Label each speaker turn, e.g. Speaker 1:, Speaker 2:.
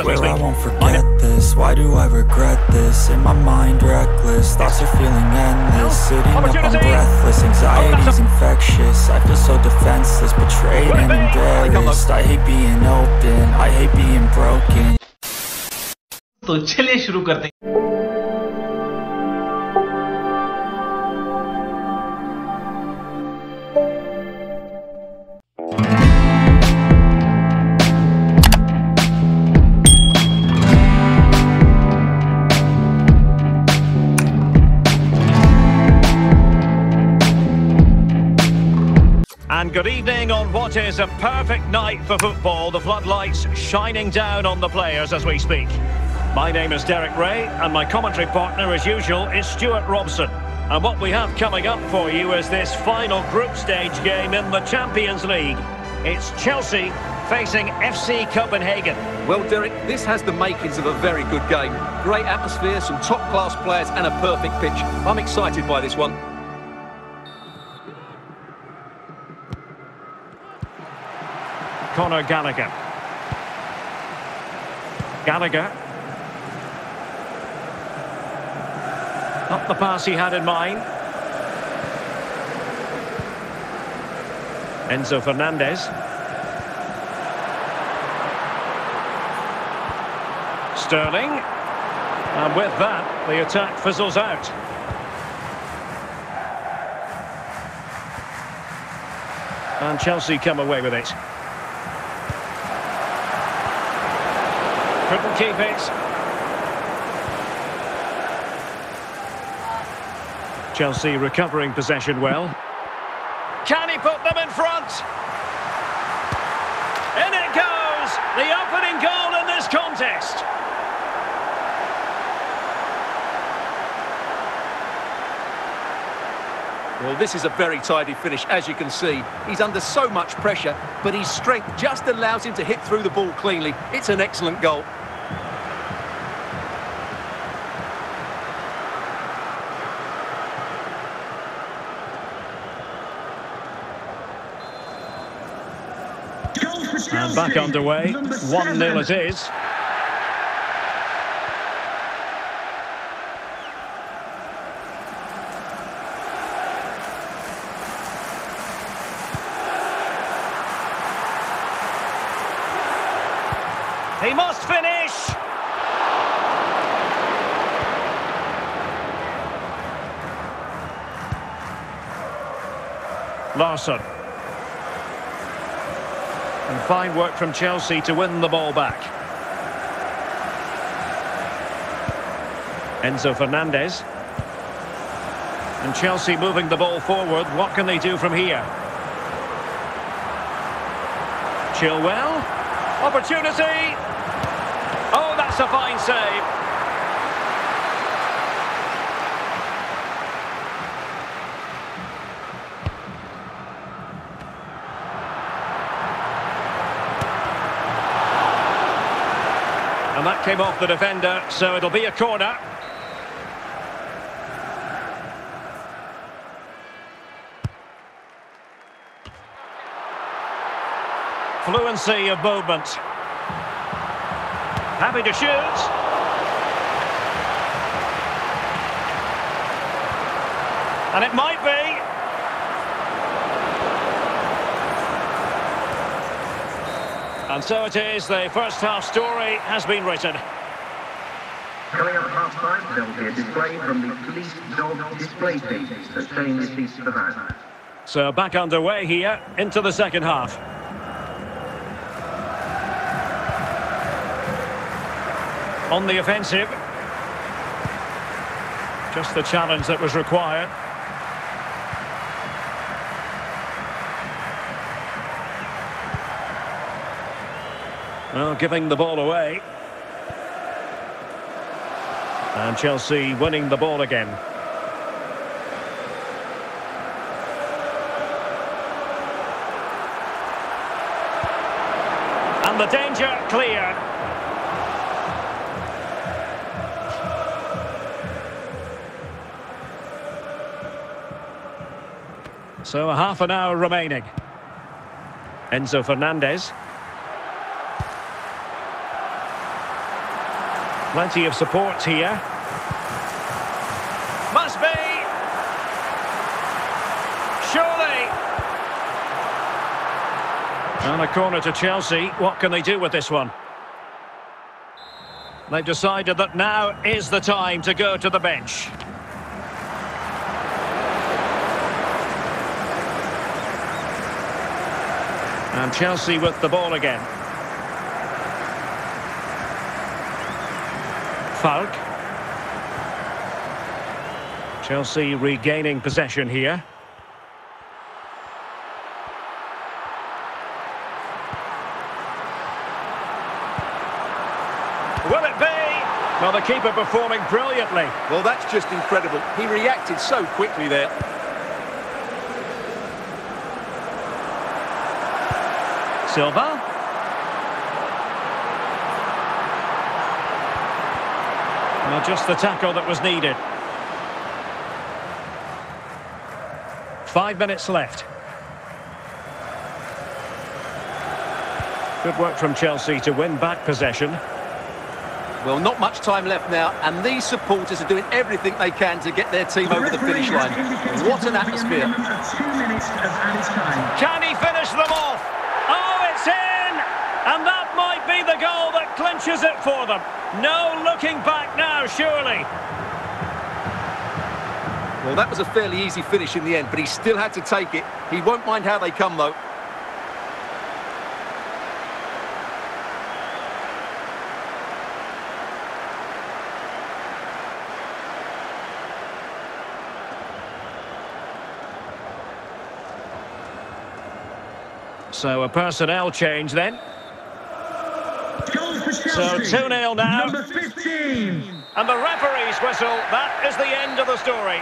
Speaker 1: constantly
Speaker 2: Swear I
Speaker 1: speak.
Speaker 2: won't forget this Why do I regret this? In my mind reckless Thoughts are feeling endless Sitting up I'm
Speaker 1: Opportunity.
Speaker 2: breathless Anxiety's
Speaker 1: that's a-
Speaker 2: infectious I feel so defenseless Betrayed
Speaker 1: Could it
Speaker 2: and
Speaker 1: be?
Speaker 2: embarrassed I hate being open I hate being broken
Speaker 3: तो चलिए शुरू करते हैं
Speaker 1: Good evening on what is a perfect night for football. The floodlights shining down on the players as we speak. My name is Derek Ray, and my commentary partner, as usual, is Stuart Robson. And what we have coming up for you is this final group stage game in the Champions League. It's Chelsea facing FC Copenhagen.
Speaker 4: Well, Derek, this has the makings of a very good game. Great atmosphere, some top-class players and a perfect pitch. I'm excited by this one.
Speaker 1: Conor Gallagher. Gallagher. Not the pass he had in mind. Enzo Fernandez. Sterling. And with that, the attack fizzles out. And Chelsea come away with it. Couldn't keep it. Chelsea recovering possession well. Can he put them in front? In it goes! The opening goal in this contest.
Speaker 4: Well, this is a very tidy finish, as you can see. He's under so much pressure, but his strength just allows him to hit through the ball cleanly. It's an excellent goal.
Speaker 1: And back underway. 1-0 it is. He must finish! Larsson. And fine work from Chelsea to win the ball back. Enzo Fernandez. And Chelsea moving the ball forward. What can they do from here? Chilwell. Opportunity. Oh, that's a fine save. And that came off the defender, so it'll be a corner. Fluency of movement. Happy to shoot. And it might be. And so it is, the first half story has been written.
Speaker 5: Coming up at half time, there will be a display from the police dog display team. So stay in your for that.
Speaker 1: So back underway here into the second half. On the offensive. Just the challenge that was required. Well, giving the ball away. And Chelsea winning the ball again. And the danger clear. So a half an hour remaining. Enzo Fernandez. Plenty of support here. Must be. Surely. And a corner to Chelsea. What can they do with this one? They've decided that now is the time to go to the bench. And Chelsea with the ball again. Falk. Chelsea regaining possession here. Will it be? Well, the keeper performing brilliantly.
Speaker 4: Well, that's just incredible. He reacted so quickly there.
Speaker 1: Silva. Well, just the tackle that was needed. Five minutes left. Good work from Chelsea to win back possession.
Speaker 4: Well, not much time left now, and these supporters are doing everything they can to get their team over the finish line. What an atmosphere.
Speaker 1: Can he finish them off? Oh, it's in! And that might be the goal that clinches it for them. No looking back now, surely.
Speaker 4: Well, that was a fairly easy finish in the end, but he still had to take it. He won't mind how they come, though.
Speaker 1: So a personnel change then. So 2-0 now.
Speaker 6: Number 15.
Speaker 1: And the referee's whistle, that is the end of the story.